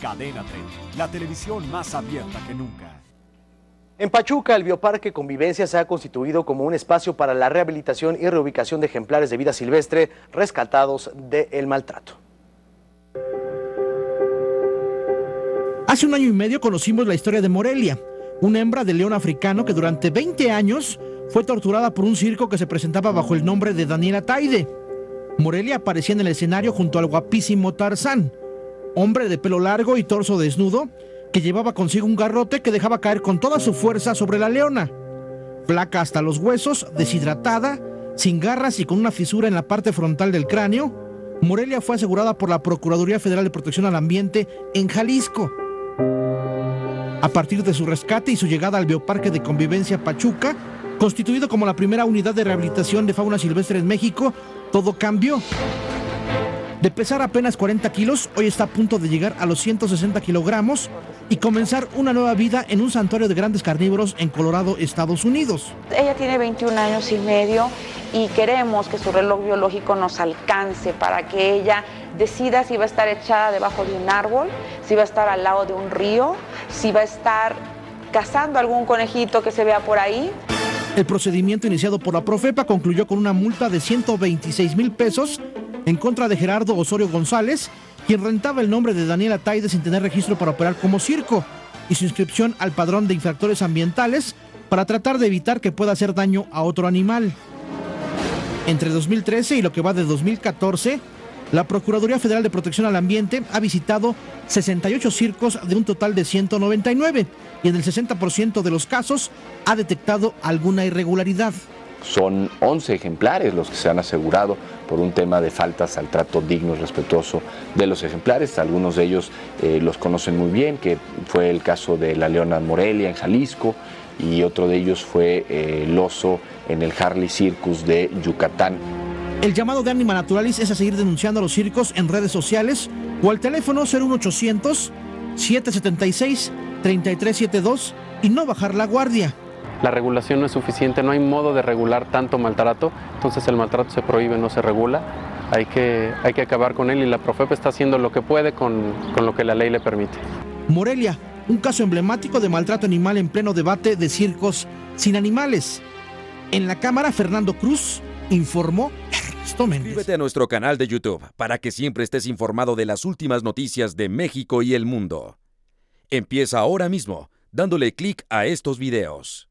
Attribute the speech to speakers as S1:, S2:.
S1: Cadena 30, la televisión más abierta que nunca.
S2: En Pachuca, el Bioparque Convivencia se ha constituido como un espacio para la rehabilitación y reubicación de ejemplares de vida silvestre rescatados del maltrato.
S3: Hace un año y medio conocimos la historia de Morelia, una hembra de león africano que durante 20 años fue torturada por un circo que se presentaba bajo el nombre de Daniela Taide. Morelia aparecía en el escenario junto al guapísimo Tarzán, hombre de pelo largo y torso desnudo, que llevaba consigo un garrote que dejaba caer con toda su fuerza sobre la leona. Flaca hasta los huesos, deshidratada, sin garras y con una fisura en la parte frontal del cráneo, Morelia fue asegurada por la Procuraduría Federal de Protección al Ambiente en Jalisco. A partir de su rescate y su llegada al Bioparque de Convivencia Pachuca, constituido como la primera unidad de rehabilitación de fauna silvestre en México, todo cambió. De pesar apenas 40 kilos, hoy está a punto de llegar a los 160 kilogramos y comenzar una nueva vida en un santuario de grandes carnívoros en Colorado, Estados Unidos.
S4: Ella tiene 21 años y medio y queremos que su reloj biológico nos alcance para que ella decida si va a estar echada debajo de un árbol, si va a estar al lado de un río, si va a estar cazando algún conejito que se vea por ahí.
S3: El procedimiento iniciado por la Profepa concluyó con una multa de 126 mil pesos en contra de Gerardo Osorio González, quien rentaba el nombre de Daniela Taide sin tener registro para operar como circo, y su inscripción al padrón de infractores ambientales para tratar de evitar que pueda hacer daño a otro animal. Entre 2013 y lo que va de 2014, la Procuraduría Federal de Protección al Ambiente ha visitado 68 circos de un total de 199 y en el 60% de los casos ha detectado alguna irregularidad.
S5: Son 11 ejemplares los que se han asegurado por un tema de faltas al trato digno y respetuoso de los ejemplares. Algunos de ellos eh, los conocen muy bien, que fue el caso de la leona Morelia en Jalisco y otro de ellos fue eh, el oso en el Harley Circus de Yucatán.
S3: El llamado de Anima Naturalis es a seguir denunciando a los circos en redes sociales o al teléfono 01800 776 3372 y no bajar la guardia
S6: la regulación no es suficiente, no hay modo de regular tanto maltrato, entonces el maltrato se prohíbe, no se regula, hay que, hay que acabar con él y la Profepa está haciendo lo que puede con, con lo que la ley le permite.
S3: Morelia, un caso emblemático de maltrato animal en pleno debate de circos sin animales. En la Cámara, Fernando Cruz informó.
S7: Suscríbete a nuestro canal de YouTube para que siempre estés informado de las últimas noticias de México y el mundo. Empieza ahora mismo dándole clic a estos videos.